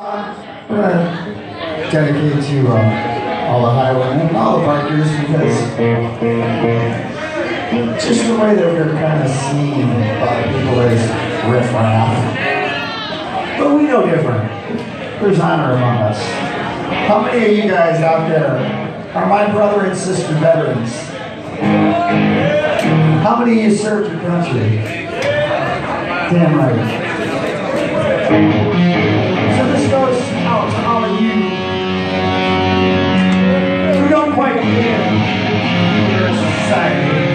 I'm gonna dedicate to uh, all the highwaymen and all the bikers because just the way that we're kind of seen by people as riffraff. But we know different. There's honor among us. How many of you guys out there are my brother and sister veterans? How many of you served your country? Damn right. In your society.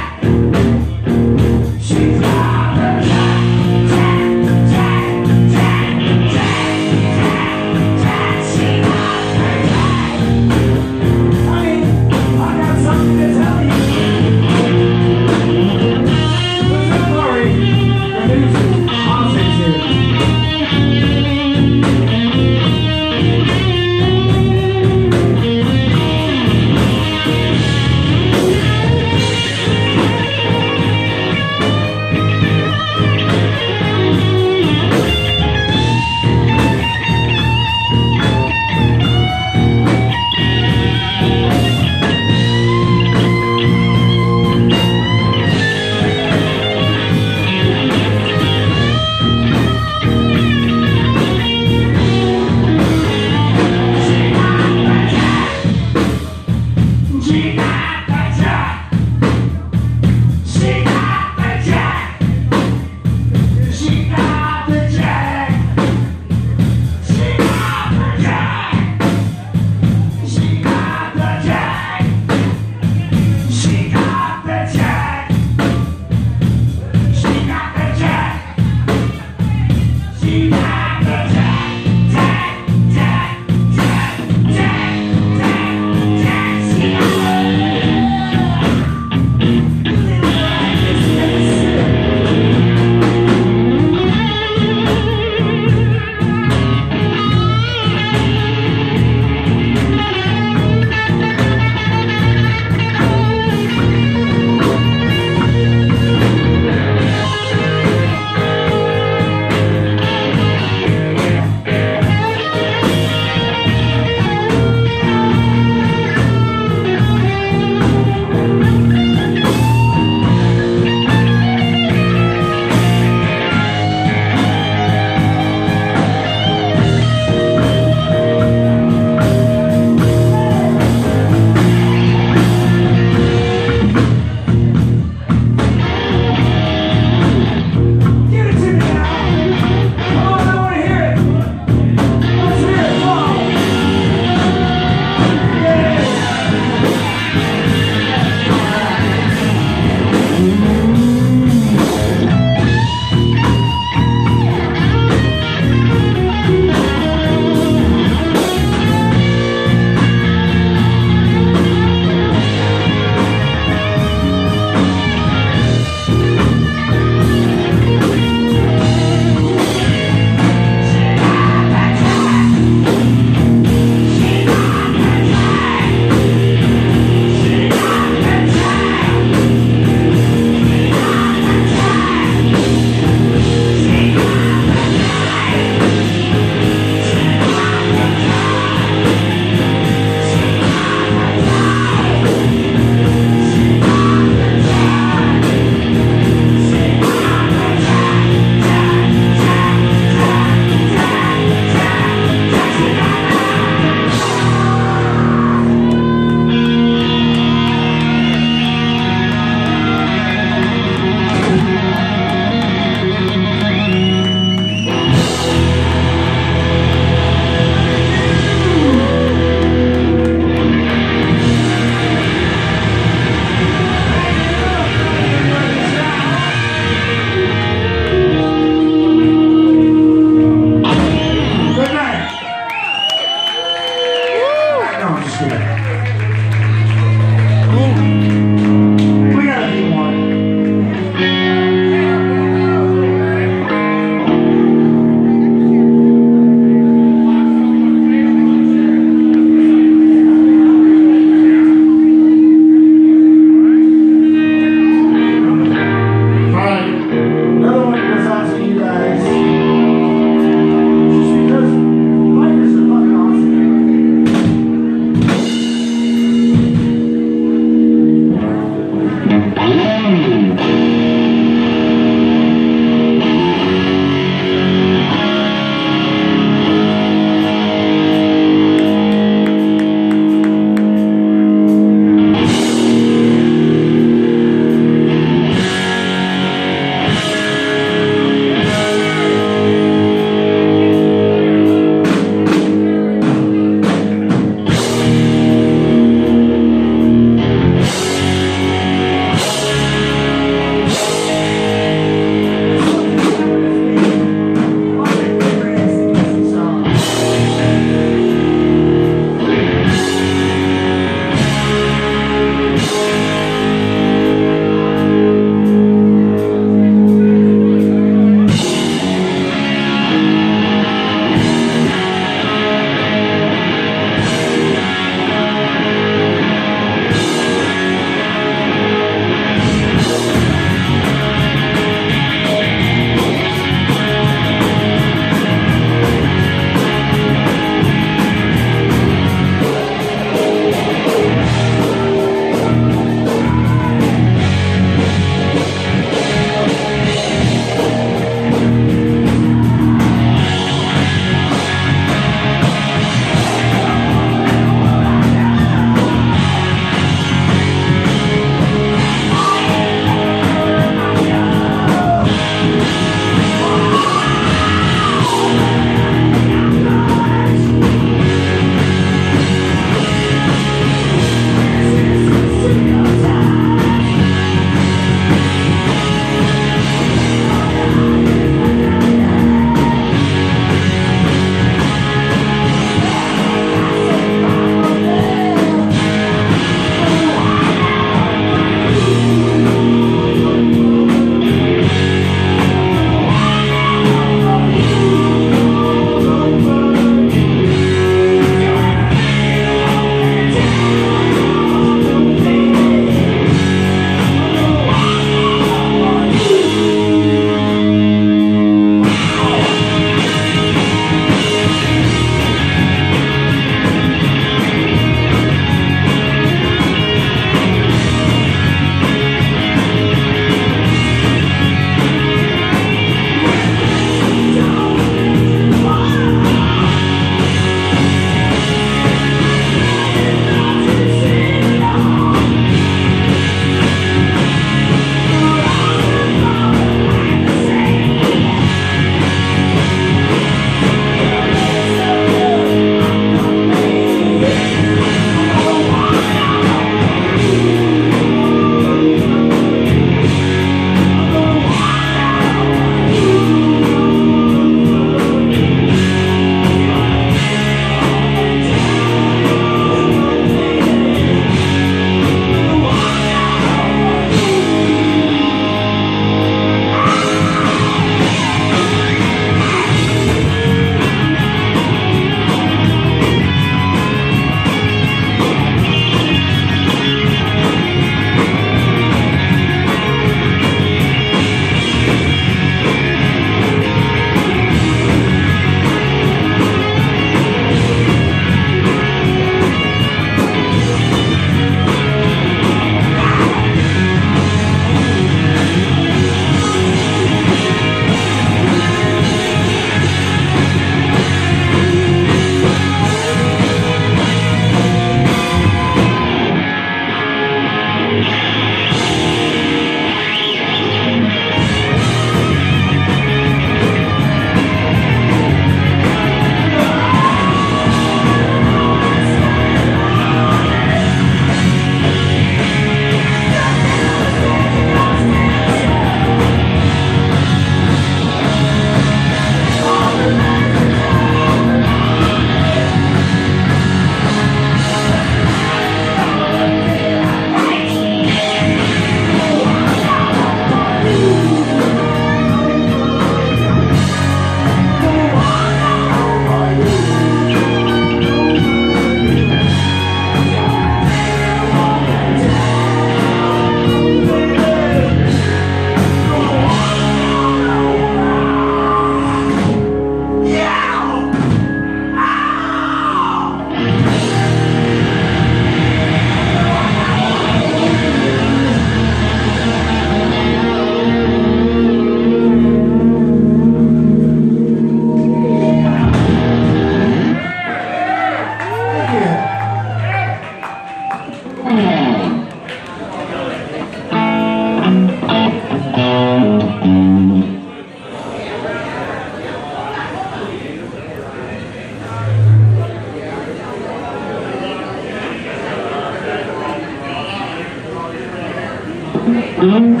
Thank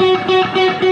you.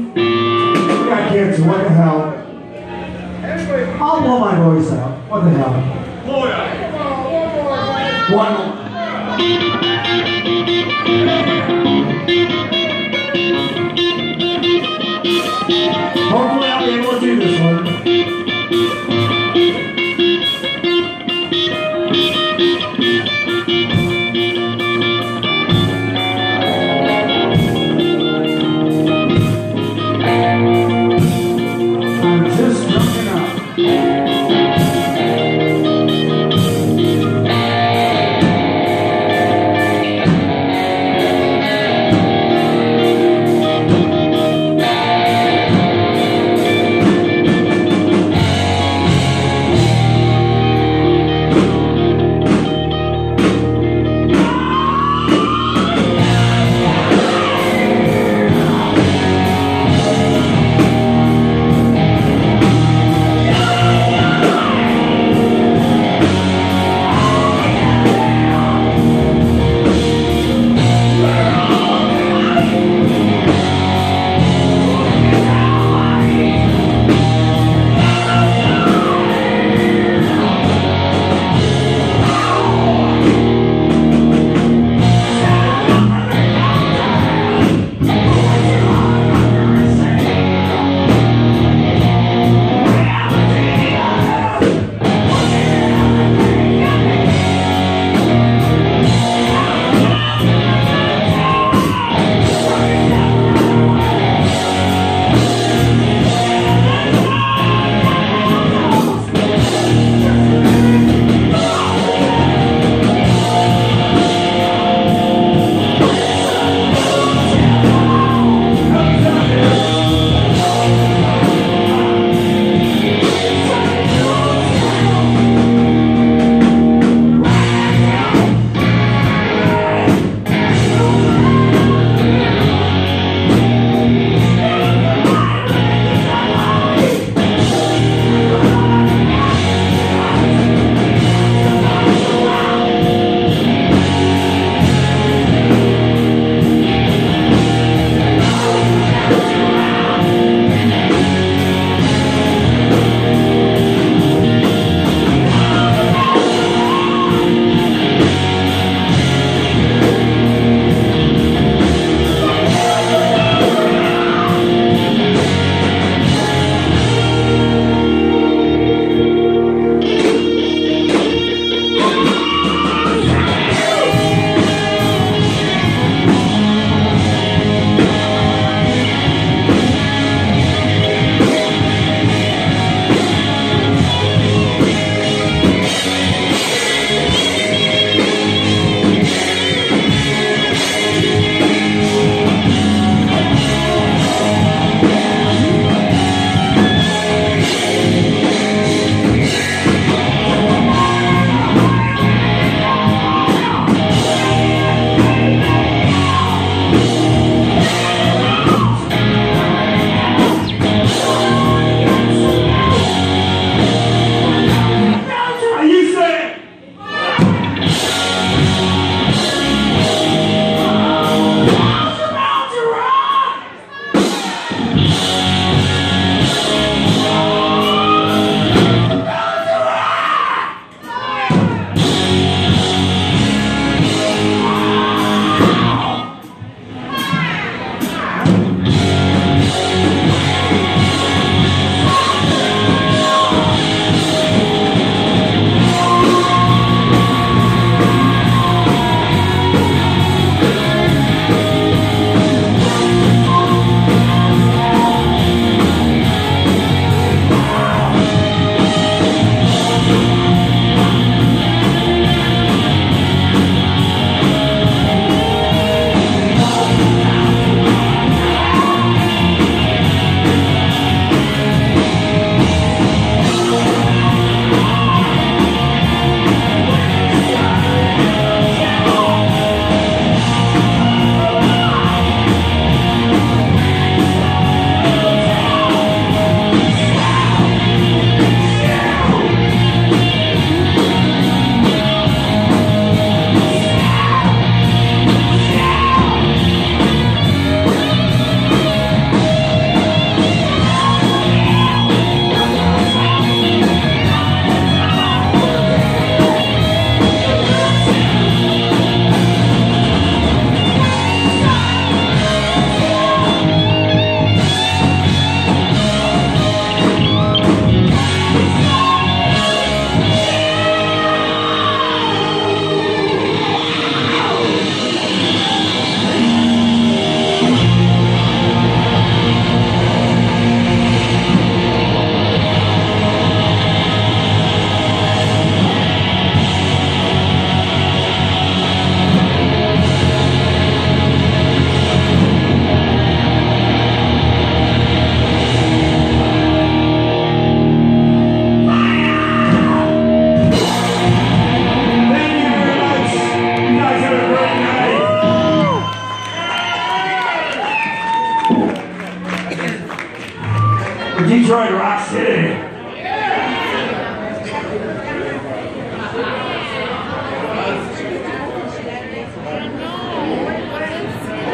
We got kids, what the hell? I'll blow my voice out. What the hell? One more. Hopefully I'll be able to do this one.